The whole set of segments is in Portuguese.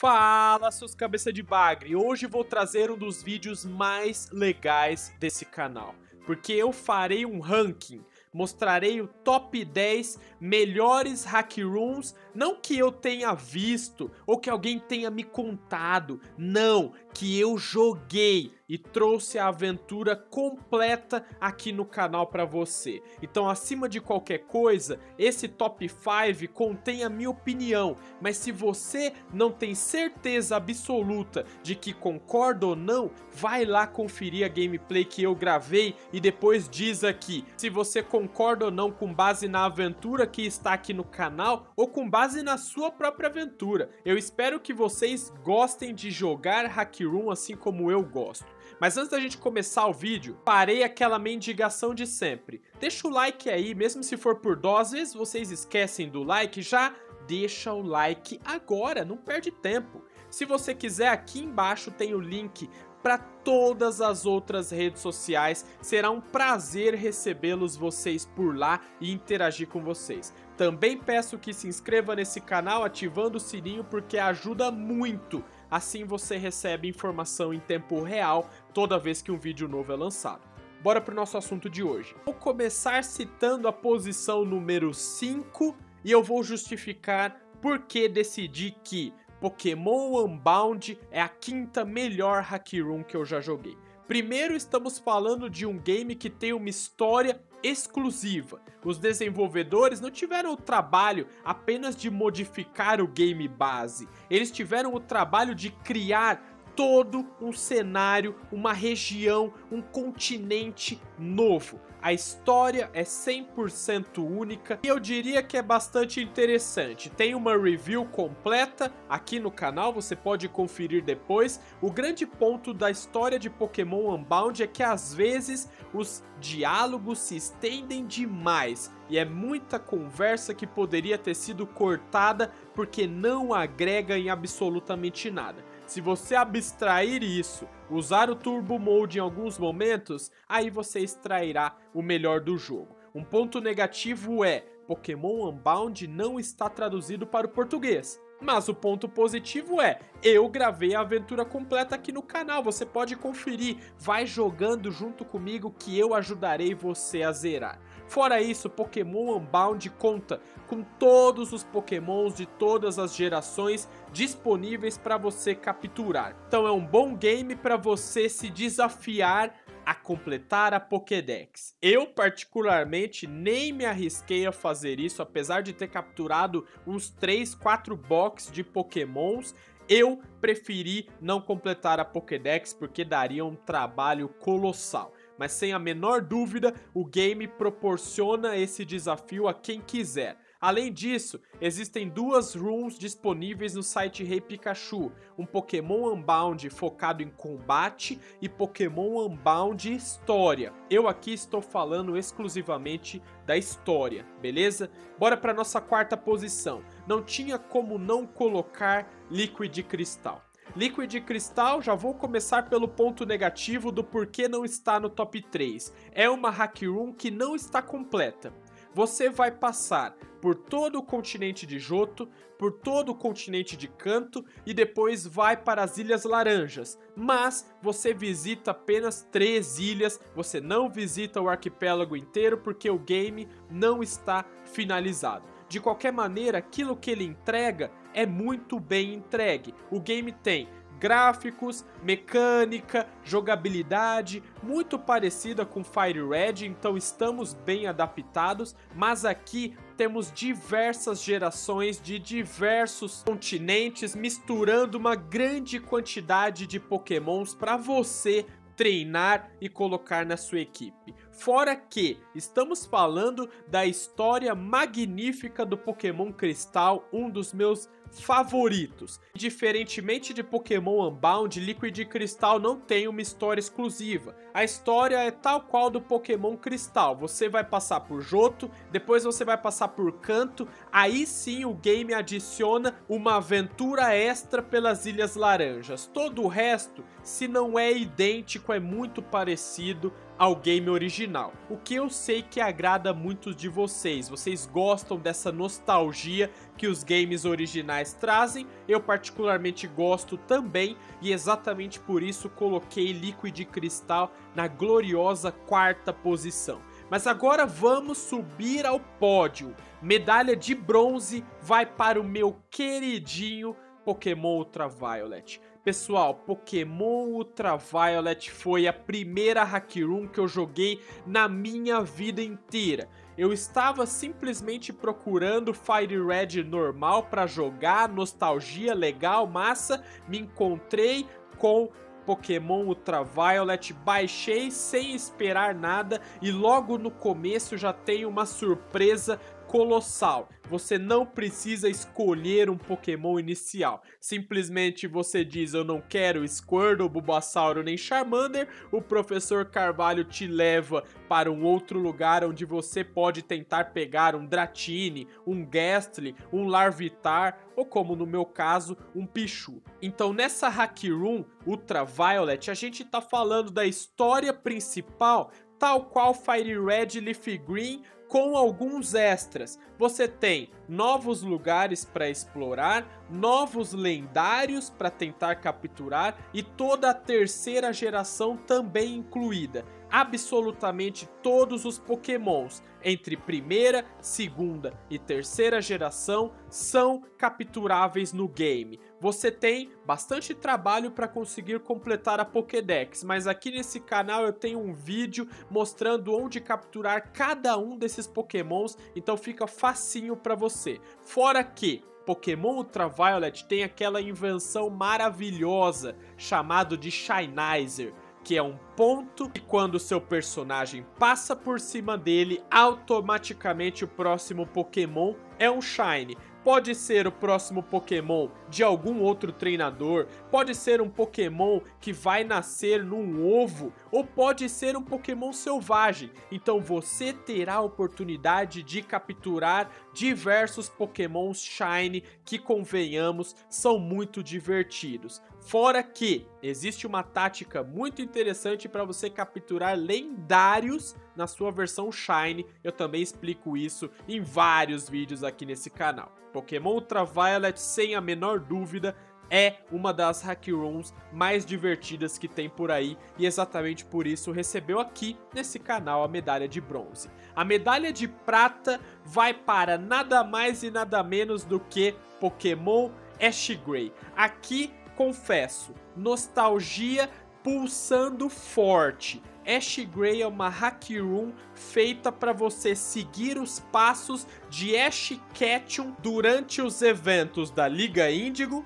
Fala, seus cabeça de bagre! Hoje vou trazer um dos vídeos mais legais desse canal, porque eu farei um ranking, mostrarei o top 10 melhores hack rooms, não que eu tenha visto ou que alguém tenha me contado, não, que eu joguei e trouxe a aventura completa aqui no canal para você. Então, acima de qualquer coisa, esse top 5 contém a minha opinião, mas se você não tem certeza absoluta de que concorda ou não, vai lá conferir a gameplay que eu gravei e depois diz aqui se você concorda ou não com base na aventura que está aqui no canal ou com base na sua própria aventura. Eu espero que vocês gostem de jogar Hack Room assim como eu gosto. Mas antes da gente começar o vídeo, parei aquela mendigação de sempre. Deixa o like aí, mesmo se for por dó, às vezes vocês esquecem do like, já deixa o like agora, não perde tempo. Se você quiser, aqui embaixo tem o link para todas as outras redes sociais. Será um prazer recebê-los vocês por lá e interagir com vocês. Também peço que se inscreva nesse canal ativando o sininho porque ajuda muito assim você recebe informação em tempo real toda vez que um vídeo novo é lançado. Bora pro nosso assunto de hoje. Vou começar citando a posição número 5 e eu vou justificar por que decidi que Pokémon Unbound é a quinta melhor hack room que eu já joguei. Primeiro, estamos falando de um game que tem uma história exclusiva. Os desenvolvedores não tiveram o trabalho apenas de modificar o game base, eles tiveram o trabalho de criar todo um cenário, uma região, um continente novo. A história é 100% única e eu diria que é bastante interessante. Tem uma review completa aqui no canal, você pode conferir depois. O grande ponto da história de Pokémon Unbound é que às vezes os diálogos se estendem demais e é muita conversa que poderia ter sido cortada porque não agrega em absolutamente nada. Se você abstrair isso, usar o Turbo Mode em alguns momentos, aí você extrairá o melhor do jogo. Um ponto negativo é, Pokémon Unbound não está traduzido para o português. Mas o ponto positivo é, eu gravei a aventura completa aqui no canal, você pode conferir, vai jogando junto comigo que eu ajudarei você a zerar. Fora isso, Pokémon Unbound conta com todos os Pokémons de todas as gerações disponíveis para você capturar. Então é um bom game para você se desafiar a completar a Pokédex. Eu, particularmente, nem me arrisquei a fazer isso, apesar de ter capturado uns 3, 4 box de Pokémons. Eu preferi não completar a Pokédex porque daria um trabalho colossal mas sem a menor dúvida, o game proporciona esse desafio a quem quiser. Além disso, existem duas rooms disponíveis no site Rei Pikachu, um Pokémon Unbound focado em combate e Pokémon Unbound História. Eu aqui estou falando exclusivamente da história, beleza? Bora para nossa quarta posição. Não tinha como não colocar Liquid Cristal. Liquid Crystal, já vou começar pelo ponto negativo do porquê não está no top 3. É uma hack room que não está completa. Você vai passar por todo o continente de Joto, por todo o continente de Canto e depois vai para as Ilhas Laranjas. Mas você visita apenas três ilhas, você não visita o arquipélago inteiro porque o game não está finalizado. De qualquer maneira, aquilo que ele entrega é muito bem entregue. O game tem gráficos, mecânica, jogabilidade, muito parecida com Fire Red, então estamos bem adaptados, mas aqui temos diversas gerações de diversos continentes misturando uma grande quantidade de pokémons para você treinar e colocar na sua equipe. Fora que estamos falando da história magnífica do Pokémon Cristal, um dos meus favoritos. Diferentemente de Pokémon Unbound, Liquid Cristal não tem uma história exclusiva. A história é tal qual do Pokémon Cristal. Você vai passar por Joto, depois você vai passar por Canto, aí sim o game adiciona uma aventura extra pelas Ilhas Laranjas. Todo o resto, se não é idêntico, é muito parecido ao game original. O que eu sei que agrada muitos de vocês. Vocês gostam dessa nostalgia que os games originais trazem. Eu particularmente gosto também e exatamente por isso coloquei Liquid Crystal na gloriosa quarta posição. Mas agora vamos subir ao pódio. Medalha de bronze vai para o meu queridinho Pokémon Ultraviolet. Pessoal, Pokémon Ultraviolet foi a primeira Hack Room que eu joguei na minha vida inteira. Eu estava simplesmente procurando Fire Red normal para jogar, nostalgia, legal, massa. Me encontrei com Pokémon Ultraviolet, baixei sem esperar nada e logo no começo já tem uma surpresa colossal. Você não precisa escolher um Pokémon inicial. Simplesmente você diz eu não quero Squirtle, Bulbasauro nem Charmander, o professor Carvalho te leva para um outro lugar onde você pode tentar pegar um Dratini, um Gastly, um Larvitar ou como no meu caso, um Pichu. Então nessa Hack Room Ultraviolet a gente tá falando da história principal tal qual Fire Red Leaf Green com alguns extras. Você tem novos lugares para explorar, novos lendários para tentar capturar e toda a terceira geração também incluída absolutamente todos os pokémons entre primeira, segunda e terceira geração são capturáveis no game. Você tem bastante trabalho para conseguir completar a Pokédex, mas aqui nesse canal eu tenho um vídeo mostrando onde capturar cada um desses pokémons, então fica facinho para você. Fora que Pokémon Ultraviolet tem aquela invenção maravilhosa chamado de Shinizer, que é um ponto e quando seu personagem passa por cima dele, automaticamente o próximo Pokémon é um Shine. Pode ser o próximo Pokémon de algum outro treinador, pode ser um Pokémon que vai nascer num ovo, ou pode ser um Pokémon selvagem. Então você terá a oportunidade de capturar diversos Pokémons Shine que, convenhamos, são muito divertidos. Fora que existe uma tática muito interessante para você capturar lendários na sua versão Shine. Eu também explico isso em vários vídeos aqui nesse canal. Pokémon Ultraviolet, sem a menor dúvida, é uma das hack rooms mais divertidas que tem por aí e exatamente por isso recebeu aqui nesse canal a medalha de bronze. A medalha de prata vai para nada mais e nada menos do que Pokémon Ash Gray. Aqui, confesso, nostalgia pulsando forte. Ash Gray é uma hack room feita para você seguir os passos de Ash Ketchum durante os eventos da Liga Índigo,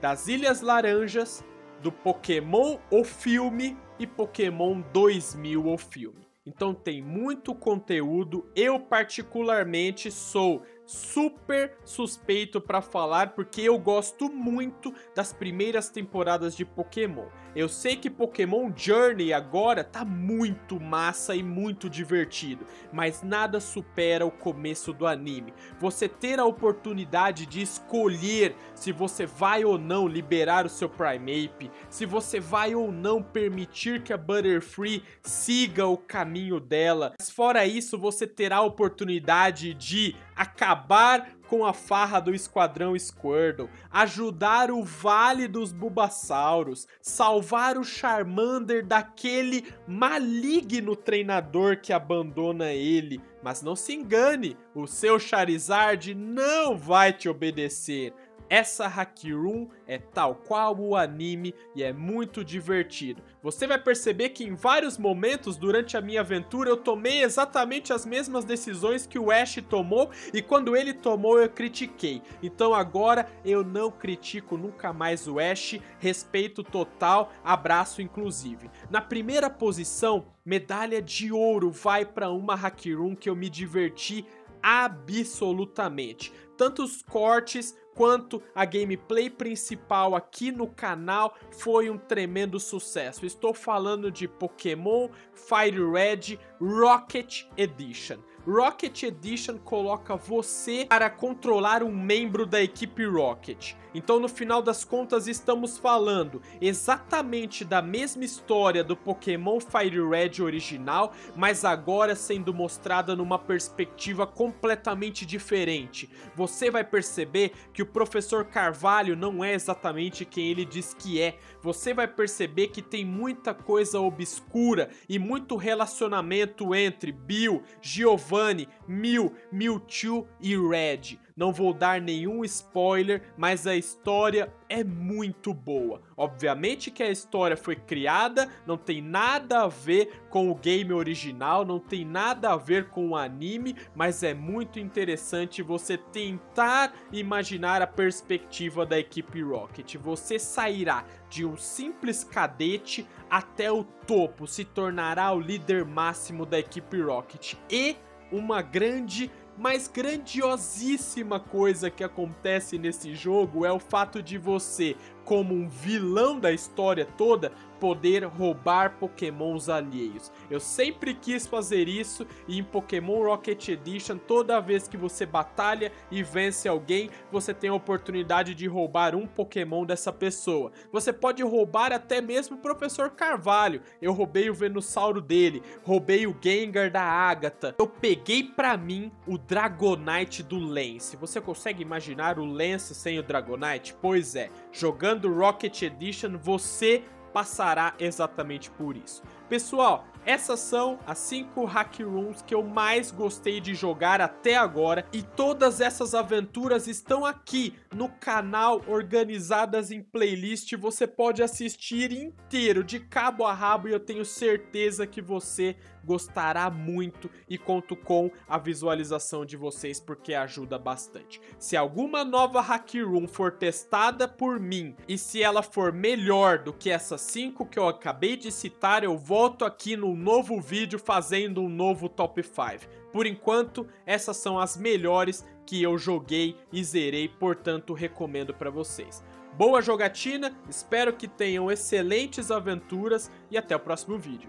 das Ilhas Laranjas, do Pokémon O Filme e Pokémon 2000 O Filme. Então tem muito conteúdo. Eu particularmente sou super suspeito para falar porque eu gosto muito das primeiras temporadas de Pokémon. Eu sei que Pokémon Journey agora tá muito massa e muito divertido, mas nada supera o começo do anime. Você ter a oportunidade de escolher se você vai ou não liberar o seu Primeape, se você vai ou não permitir que a Butterfree siga o caminho dela. Mas fora isso, você terá a oportunidade de acabar com a farra do Esquadrão Squirtle, ajudar o Vale dos Bulbasauros, salvar o Charmander daquele maligno treinador que abandona ele. Mas não se engane, o seu Charizard não vai te obedecer. Essa Hack Room é tal qual o anime e é muito divertido. Você vai perceber que em vários momentos durante a minha aventura eu tomei exatamente as mesmas decisões que o Ash tomou e quando ele tomou eu critiquei. Então agora eu não critico nunca mais o Ash, respeito total, abraço inclusive. Na primeira posição, medalha de ouro vai para uma Hack Room que eu me diverti absolutamente. Tantos cortes quanto a gameplay principal aqui no canal foi um tremendo sucesso. Estou falando de Pokémon Fire Red Rocket Edition. Rocket Edition coloca você para controlar um membro da equipe Rocket. Então, no final das contas, estamos falando exatamente da mesma história do Pokémon Fire Red original, mas agora sendo mostrada numa perspectiva completamente diferente. Você vai perceber que o Professor Carvalho não é exatamente quem ele diz que é. Você vai perceber que tem muita coisa obscura e muito relacionamento entre Bill, Giovanni, Mew, Mewtwo e Red. Não vou dar nenhum spoiler, mas a história é muito boa. Obviamente que a história foi criada, não tem nada a ver com o game original, não tem nada a ver com o anime, mas é muito interessante você tentar imaginar a perspectiva da equipe Rocket. Você sairá de um simples cadete até o topo, se tornará o líder máximo da equipe Rocket e uma grande mas grandiosíssima coisa que acontece nesse jogo é o fato de você, como um vilão da história toda, poder roubar pokémons alheios. Eu sempre quis fazer isso e em Pokémon Rocket Edition, toda vez que você batalha e vence alguém, você tem a oportunidade de roubar um pokémon dessa pessoa. Você pode roubar até mesmo o Professor Carvalho. Eu roubei o Venusauro dele, roubei o Gengar da Agatha. Eu peguei pra mim o Dragonite do Lance. Você consegue imaginar o Lance sem o Dragonite? Pois é, jogando Rocket Edition, você passará exatamente por isso. Pessoal, essas são as 5 hack rooms que eu mais gostei de jogar até agora e todas essas aventuras estão aqui no canal organizadas em playlist, você pode assistir inteiro de cabo a rabo e eu tenho certeza que você gostará muito e conto com a visualização de vocês porque ajuda bastante. Se alguma nova hack room for testada por mim e se ela for melhor do que essas 5 que eu acabei de citar, eu volto aqui no um novo vídeo fazendo um novo top 5. Por enquanto, essas são as melhores que eu joguei e zerei, portanto recomendo para vocês. Boa jogatina, espero que tenham excelentes aventuras e até o próximo vídeo.